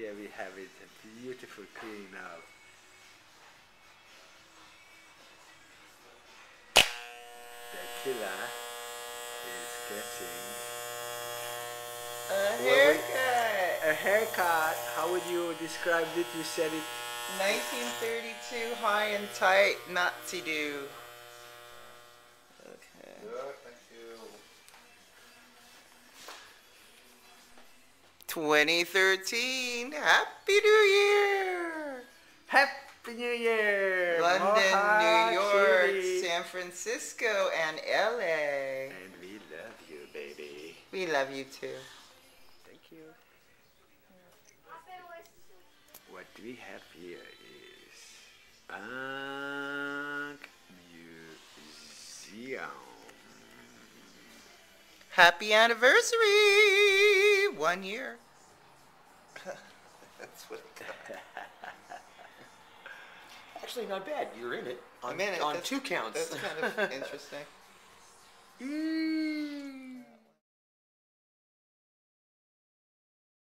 Here we have it, a beautiful clean up. The killer is getting A haircut. a haircut. How would you describe it? You said it 1932 high and tight not to do. 2013. Happy New Year. Happy New Year! London, Moha New York. San Francisco, and LA. And we love you, baby. We love you too. Thank you. What we have here is Punk Museum. Happy anniversary! One year. That's what it got. Actually, not bad. You're in it. On, I'm in it. on That's- two counts. That's kind of interesting. Eee,